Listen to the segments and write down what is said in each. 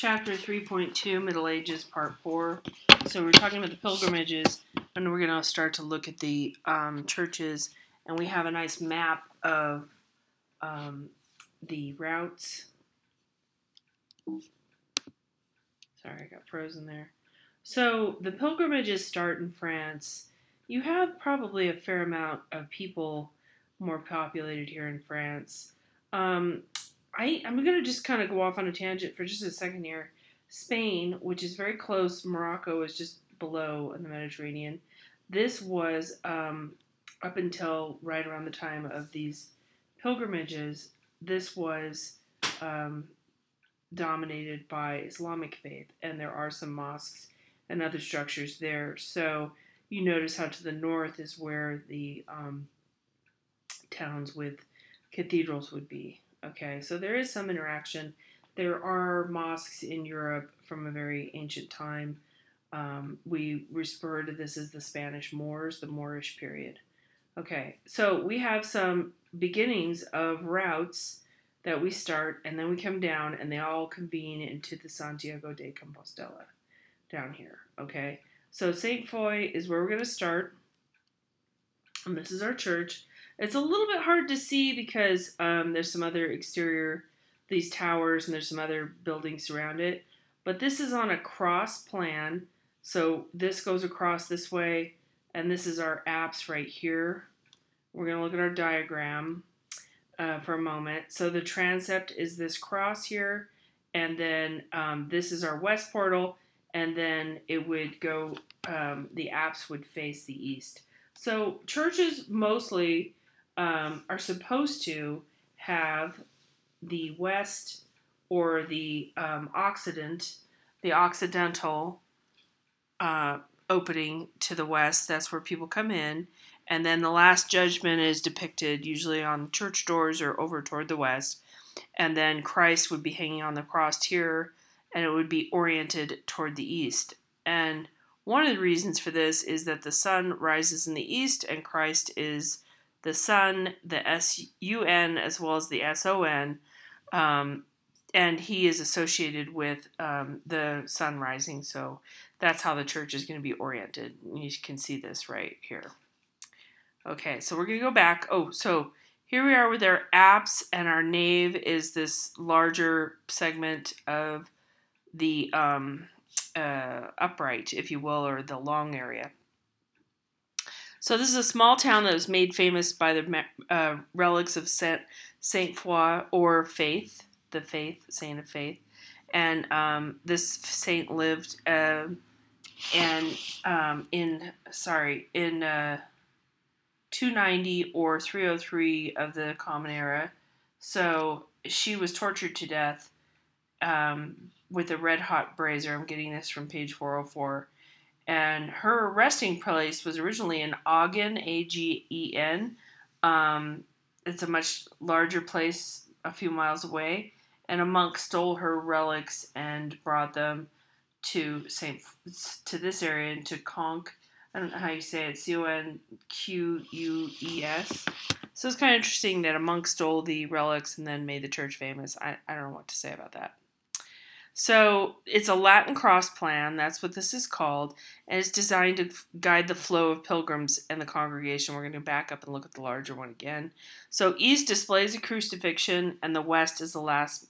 chapter 3.2, Middle Ages, part 4. So we're talking about the pilgrimages, and we're going to start to look at the um, churches, and we have a nice map of um, the routes. Sorry, I got frozen there. So the pilgrimages start in France. You have probably a fair amount of people more populated here in France. Um, I, I'm going to just kind of go off on a tangent for just a second here. Spain, which is very close, Morocco is just below in the Mediterranean. This was um, up until right around the time of these pilgrimages, this was um, dominated by Islamic faith, and there are some mosques and other structures there. So you notice how to the north is where the um, towns with cathedrals would be. Okay, so there is some interaction. There are mosques in Europe from a very ancient time. Um, we refer to this as the Spanish Moors, the Moorish period. Okay, so we have some beginnings of routes that we start, and then we come down, and they all convene into the Santiago de Compostela down here. Okay, so St. Foy is where we're going to start, and this is our church. It's a little bit hard to see because um, there's some other exterior, these towers, and there's some other buildings around it. But this is on a cross plan. So this goes across this way, and this is our apse right here. We're going to look at our diagram uh, for a moment. So the transept is this cross here, and then um, this is our west portal, and then it would go, um, the apse would face the east. So churches mostly um, are supposed to have the west or the um, occident, the occidental uh, opening to the west. That's where people come in. And then the last judgment is depicted usually on church doors or over toward the west. And then Christ would be hanging on the cross here, and it would be oriented toward the east. And one of the reasons for this is that the sun rises in the east, and Christ is the sun, the S U N, as well as the S O N, um, and he is associated with um, the sun rising. So that's how the church is going to be oriented. You can see this right here. Okay, so we're going to go back. Oh, so here we are with our apse, and our nave is this larger segment of the um, uh, upright, if you will, or the long area. So this is a small town that was made famous by the uh, relics of Saint Saint Foy or Faith, the Faith Saint of Faith, and um, this saint lived uh, and um, in sorry in uh, 290 or 303 of the Common Era. So she was tortured to death um, with a red hot brazier. I'm getting this from page 404 and her resting place was originally in Agen, A G E N. Um, it's a much larger place a few miles away, and a monk stole her relics and brought them to Saint to this area and to Conques. I don't know how you say it. C O N Q U E S. So it's kind of interesting that a monk stole the relics and then made the church famous. I, I don't know what to say about that. So it's a Latin cross plan, that's what this is called, and it's designed to guide the flow of pilgrims and the congregation. We're going to back up and look at the larger one again. So east displays a crucifixion, and the west is the last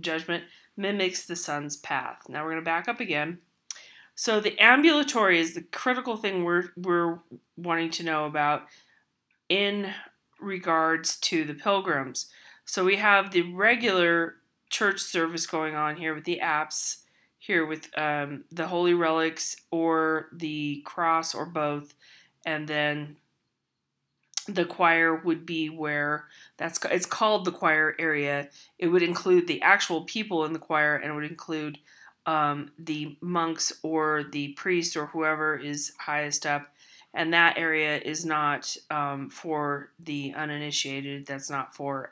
judgment, mimics the sun's path. Now we're going to back up again. So the ambulatory is the critical thing we're, we're wanting to know about in regards to the pilgrims. So we have the regular church service going on here with the apse here with um, the holy relics or the cross or both. And then the choir would be where that's it's called the choir area. It would include the actual people in the choir and it would include um, the monks or the priest or whoever is highest up. And that area is not um, for the uninitiated. That's not for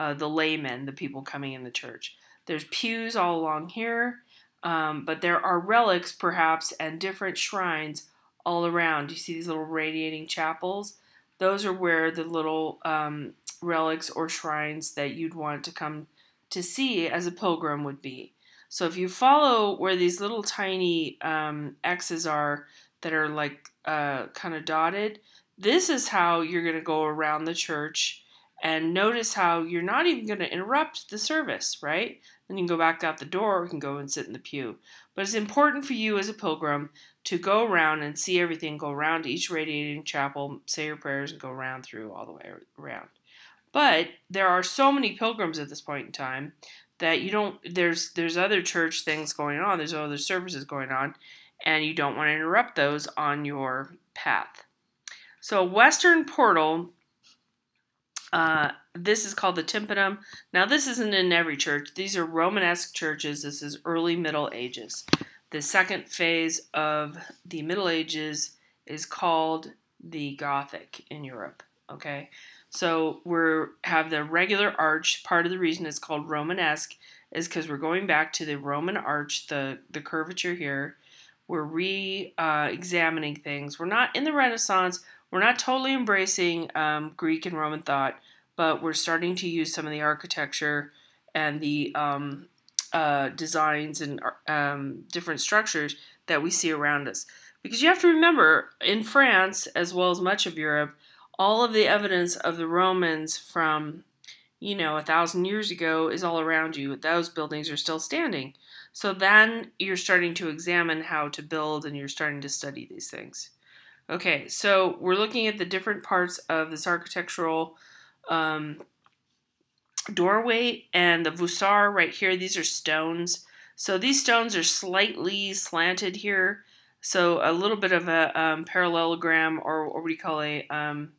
uh, the laymen, the people coming in the church. There's pews all along here, um, but there are relics perhaps and different shrines all around. You see these little radiating chapels? Those are where the little um, relics or shrines that you'd want to come to see as a pilgrim would be. So if you follow where these little tiny um, X's are that are like uh, kind of dotted, this is how you're going to go around the church and notice how you're not even going to interrupt the service, right? Then you can go back out the door or you can go and sit in the pew. But it's important for you as a pilgrim to go around and see everything, go around each radiating chapel, say your prayers, and go around through all the way around. But there are so many pilgrims at this point in time that you don't there's there's other church things going on, there's other services going on, and you don't want to interrupt those on your path. So western portal uh, this is called the tympanum. Now, this isn't in every church. These are Romanesque churches. This is early Middle Ages. The second phase of the Middle Ages is called the Gothic in Europe. Okay, so we have the regular arch. Part of the reason it's called Romanesque is because we're going back to the Roman arch, the the curvature here. We're re-examining uh, things. We're not in the Renaissance. We're not totally embracing um, Greek and Roman thought, but we're starting to use some of the architecture and the um, uh, designs and um, different structures that we see around us. Because you have to remember, in France, as well as much of Europe, all of the evidence of the Romans from, you know, a thousand years ago is all around you. Those buildings are still standing. So then you're starting to examine how to build and you're starting to study these things. Okay, so we're looking at the different parts of this architectural um, doorway and the voussoir right here. These are stones. So these stones are slightly slanted here. So a little bit of a um, parallelogram or, or, what do you call a um,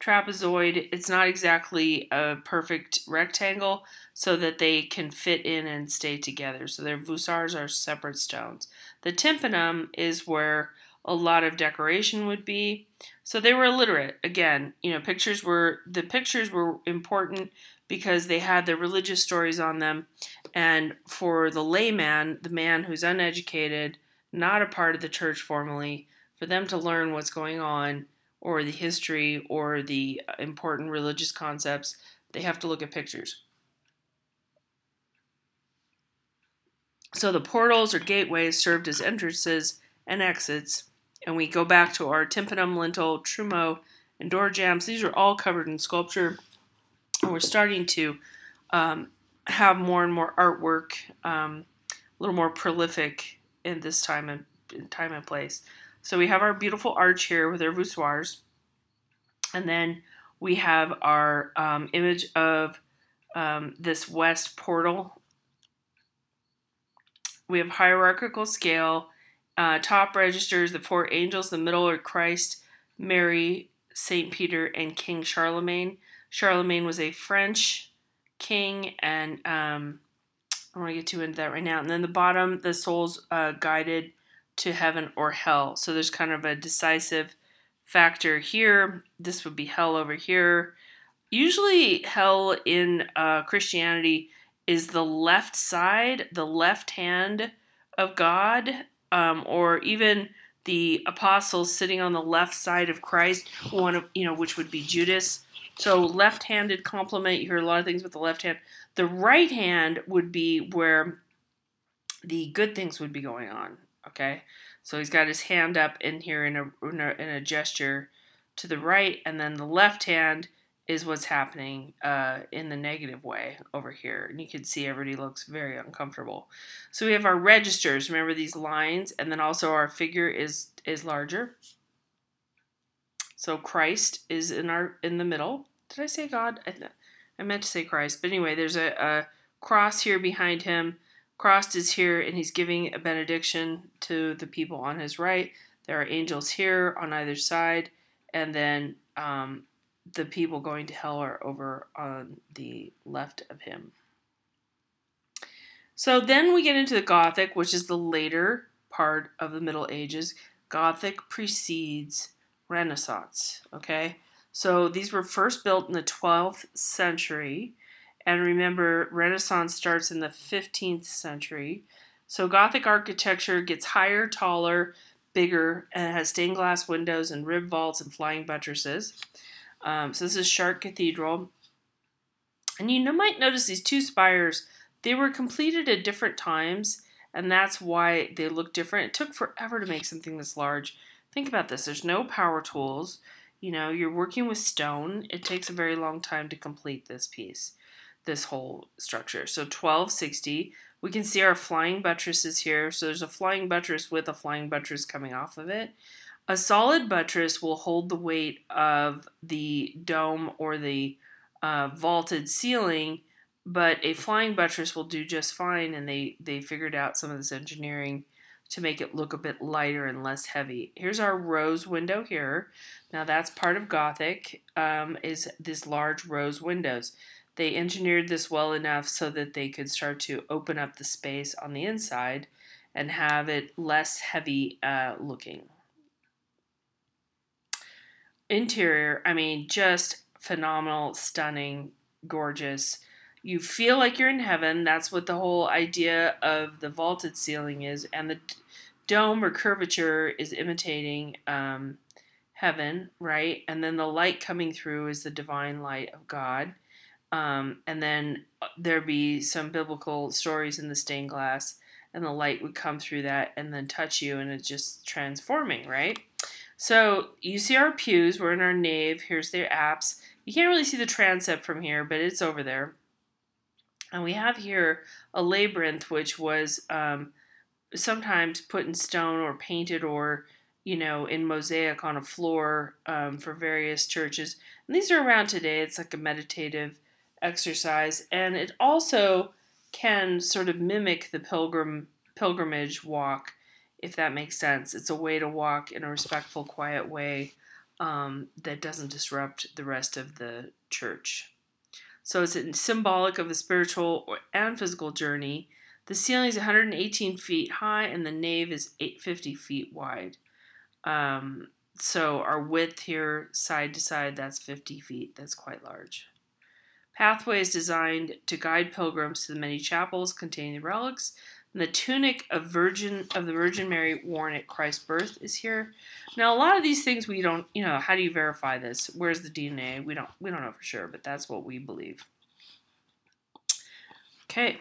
trapezoid. It's not exactly a perfect rectangle so that they can fit in and stay together. So their voussoirs are separate stones. The tympanum is where a lot of decoration would be. So they were illiterate. Again, you know, pictures were the pictures were important because they had the religious stories on them. And for the layman, the man who's uneducated, not a part of the church formally, for them to learn what's going on or the history or the uh, important religious concepts, they have to look at pictures. So the portals or gateways served as entrances and exits and we go back to our tympanum, lintel, trumeau, and door jambs. These are all covered in sculpture, and we're starting to um, have more and more artwork, um, a little more prolific in this time and time and place. So we have our beautiful arch here with our voussoirs, and then we have our um, image of um, this west portal. We have hierarchical scale uh, top registers the four angels, the middle are Christ, Mary, Saint Peter, and King Charlemagne. Charlemagne was a French king, and um, I want to get too into that right now. And then the bottom, the souls uh, guided to heaven or hell. So there's kind of a decisive factor here. This would be hell over here. Usually, hell in uh, Christianity is the left side, the left hand of God, um, or even the apostles sitting on the left side of Christ, one of you know, which would be Judas. So left-handed compliment. You hear a lot of things with the left hand. The right hand would be where the good things would be going on. Okay, so he's got his hand up in here in a, in a, in a gesture to the right, and then the left hand is what's happening uh, in the negative way over here. And you can see everybody looks very uncomfortable. So we have our registers. Remember these lines, and then also our figure is is larger. So Christ is in our in the middle. Did I say God? I, I meant to say Christ, but anyway, there's a, a cross here behind him. Crossed is here, and he's giving a benediction to the people on his right. There are angels here on either side, and then um, the people going to hell are over on the left of him. So then we get into the Gothic, which is the later part of the Middle Ages. Gothic precedes Renaissance, okay? So these were first built in the 12th century. And remember, Renaissance starts in the 15th century. So Gothic architecture gets higher, taller, bigger, and has stained glass windows and rib vaults and flying buttresses. Um, so this is Chartres Cathedral. And you might notice these two spires they were completed at different times, and that's why they look different. It took forever to make something this large. Think about this there's no power tools. You know, you're working with stone. It takes a very long time to complete this piece, this whole structure. So 1260. We can see our flying buttresses here. So there's a flying buttress with a flying buttress coming off of it. A solid buttress will hold the weight of the dome or the uh, vaulted ceiling, but a flying buttress will do just fine. And they they figured out some of this engineering to make it look a bit lighter and less heavy. Here's our rose window here. Now that's part of Gothic, um, is this large rose windows. They engineered this well enough so that they could start to open up the space on the inside and have it less heavy uh, looking. Interior, I mean, just phenomenal, stunning, gorgeous. You feel like you're in heaven. That's what the whole idea of the vaulted ceiling is. And the dome or curvature is imitating um, heaven, right? And then the light coming through is the divine light of God. Um, and then uh, there be some biblical stories in the stained glass, and the light would come through that and then touch you, and it's just transforming, right? So you see our pews. We're in our nave. Here's the apse. You can't really see the transept from here, but it's over there. And we have here a labyrinth, which was um, sometimes put in stone or painted or, you know, in mosaic on a floor um, for various churches. And these are around today. It's like a meditative exercise. And it also can sort of mimic the pilgrim pilgrimage walk, if that makes sense. It's a way to walk in a respectful, quiet way um, that doesn't disrupt the rest of the church. So it's symbolic of the spiritual and physical journey the ceiling is 118 feet high and the nave is 850 feet wide. Um, so our width here, side to side, that's 50 feet. That's quite large. Pathway is designed to guide pilgrims to the many chapels containing the relics. And the tunic of Virgin of the Virgin Mary worn at Christ's birth is here. Now, a lot of these things we don't, you know, how do you verify this? Where's the DNA? We don't, we don't know for sure, but that's what we believe. Okay.